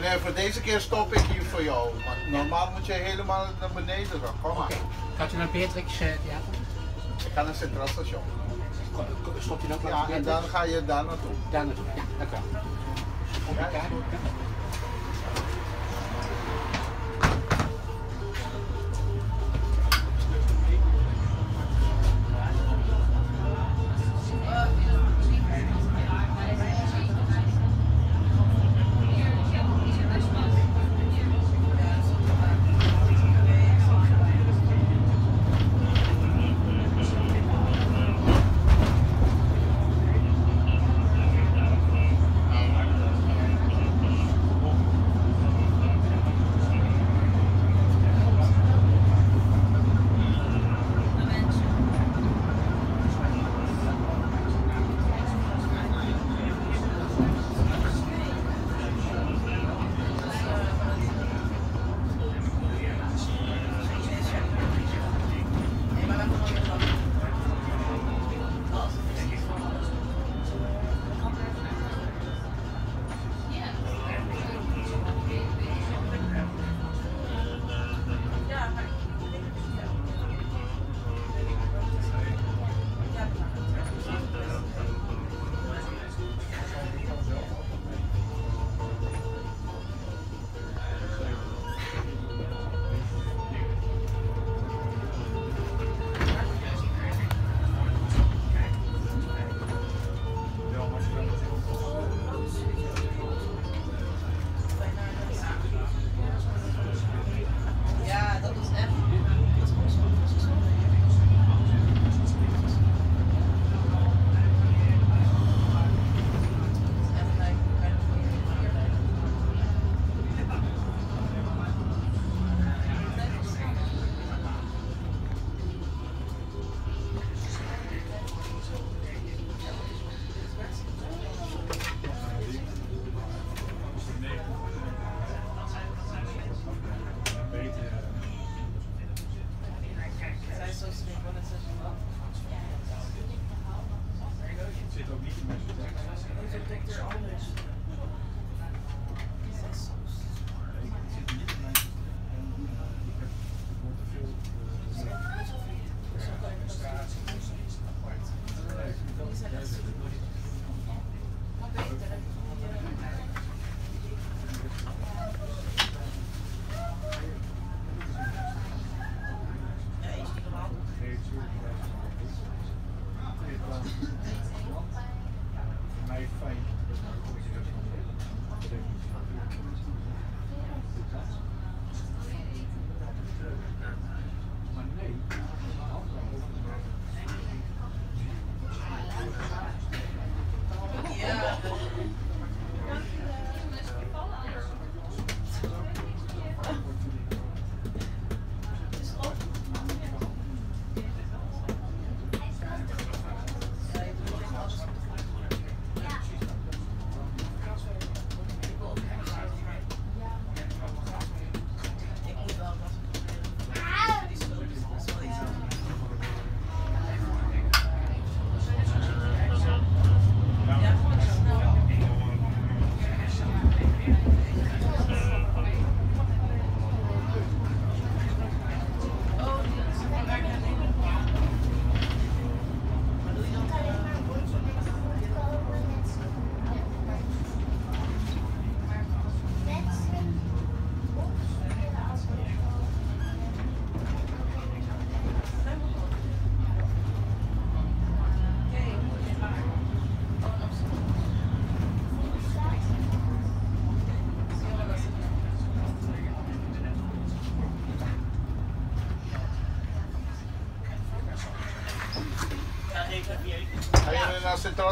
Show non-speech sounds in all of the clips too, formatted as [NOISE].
meneer, voor deze keer stop ik hier voor jou. Normaal moet je helemaal naar beneden gaan. Kom maar. Gaat u naar Beatrix eh, Theater? Ik ga naar Centraal Station. Stopt u dan Ja, en dan ga je daar naartoe. Daar naartoe, ja. Dank u wel.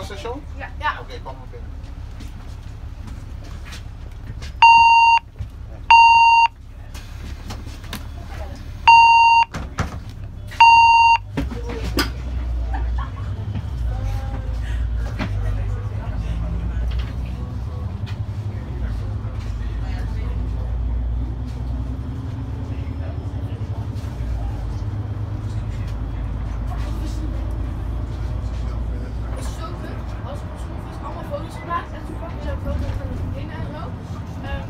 Station? Ja, ja. Oké, kom maar binnen. Het is zo kut. Als ik op school is allemaal foto's gemaakt. En toen pak je zo'n foto van je vriendinnen en zo. Ehm,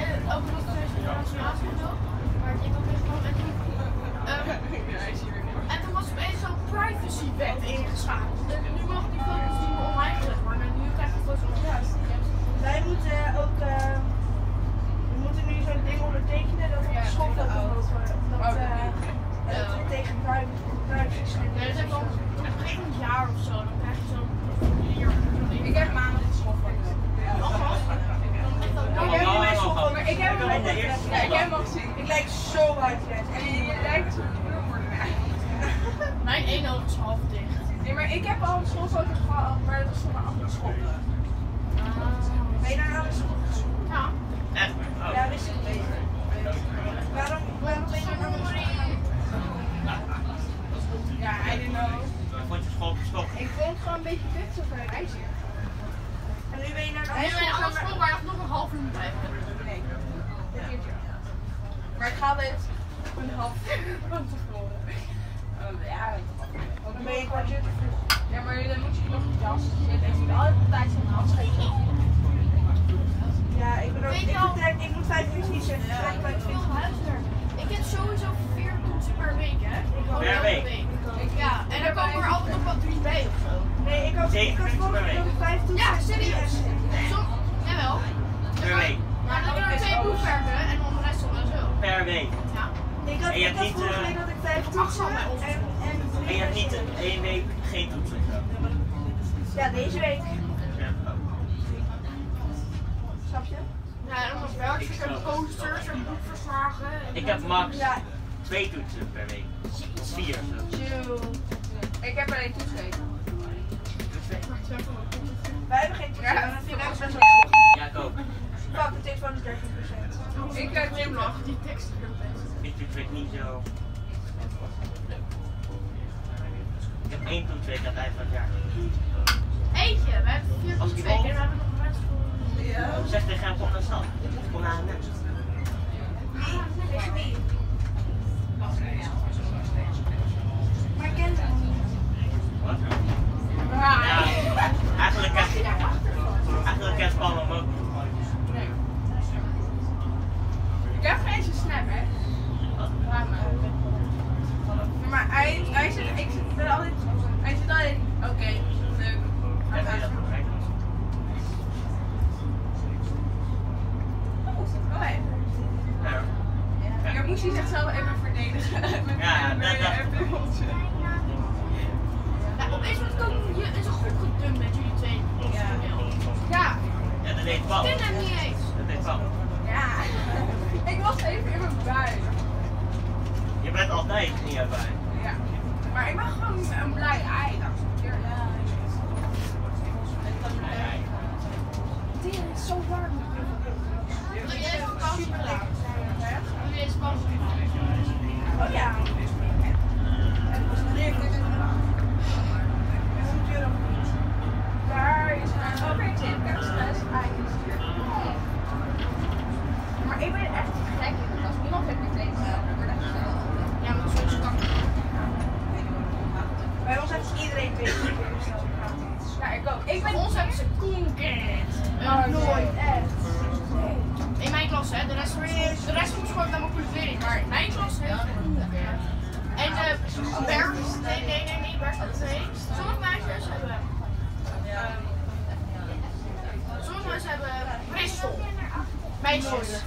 en ook nog steeds internationaal en zo. Waar ik ook mee kwam. En toen, ehm, en toen was opeens zo'n privacywet ingeschakeld. En nu mogen die foto's niet meer online gezet worden. En nu krijg je foto's op juist. Wij moeten ook, eh, we moeten nu zo'n ding ondertekenen dat we Ja, op school ik dat ook. mogen. Dat, Oh, dat eh, niet. en dat dat is het het jaar of zo. Dan krijg je. Ik heb dat heb niet mijn schoolfoto, maar ik heb ik heb gezien. Ik lijk zo uitgezet. En je lijkt. Mijn één oog is half dicht. Nee, maar ik heb al een gehad, maar dat was van een andere school. Ben je naar een andere? Ja. Oh. Ja, wist ik niet. Waarom, waarom ben je naar een andere school gegaan? Ja, I don't know. Ik vond je school gestopt. Ik vond het gewoon een beetje kut zo ver reizen. En nu ben je naar een En andere bij een school andere gegaan. school waar je nog een half uur moet blijven. Nee, dat keertje. Maar ik ga dit een half uur [LAUGHS] van tevoren. Oh, ja, Dan ben je een kwartier te vroeg. ja, maar dan moet je nog een jas zitten en je moet altijd zo'n handscheetje. Ja, ik ben ook, ik, je vertrek, ik moet vijf minuten niet zeggen. Ik bij Ik. Ik heb sowieso vier toetsen per week, hè? Per week? Ja, en dan komen er altijd nog wat drie bij of zo. Nee, ik had, ik had vorige week. week vijf toetsen. Ja, serieus. Som, jawel. Per week. Maar dan kunnen er twee proefwerken en dan de rest wel zo. Per week. Ja. Ik had, En je ik hebt had niet, vorige eh, week had ik vijf toetsen wel en, en drie En je hebt niet één week geen toetsen. Ja, deze week. Ja. Snap je? Ja, en dan nog werkjes en posters en boekverslagen. en- Ik heb max Ja. Twee toetsen per week. Of vier. zo. Chill. Ik heb alleen toegegeven. Wij hebben geen toetsen, Ja. dat vind ik best wel. Ja, ik ook. Is van de 13%. Ik heb glimlach, die tekst. Die toets weet niet zo. Ik heb één toets weet aan het eind van het jaar. Eentje, we hebben vier Als ik toetsweken die en we hebben nog best veel. Zeg tegen hem, kom naar stad. Kom naar net. Tegen wie? Maar ik ken hem niet. Wat? Ja, eigenlijk kent, eigenlijk kent Paul hem ook. Ik heb geen zijn snap, hè? Laat me. Ja, maar hij, hij zit, ik zit ben altijd, hij zit altijd, oké, leuk. Ja, nee, dat is Oh, hey. Ja. Ja, moest hij zichzelf even verdedigen. Met Ja, mijn- dat dacht ik. mijn bubbeltje. Ja, opeens wordt het ook je in zo'n groep gedumpt met jullie twee. Ja. Ja, Ja, dat deed Paul. Ik ken hem niet eens. Dat deed Paul. ja. Ik was even in mijn bui. Je bent altijd niet erbij. Ja. Maar ik ben blij ei. accepteer het. Die is zo warm. Even pauze maken? Wil Ja, ik ook. Ik ben ons hebben ze concurrent. Oh, nooit, echt. In mijn klas, hè. De rest, de rest komt gewoon naar mijn cultivering. Maar in mijn klas heeft concurrent. En de Bert, nee, nee, nee, niet Bert, nee. Sommige meisjes hebben... ehm, sommige meisjes hebben Bristol. Meisjes.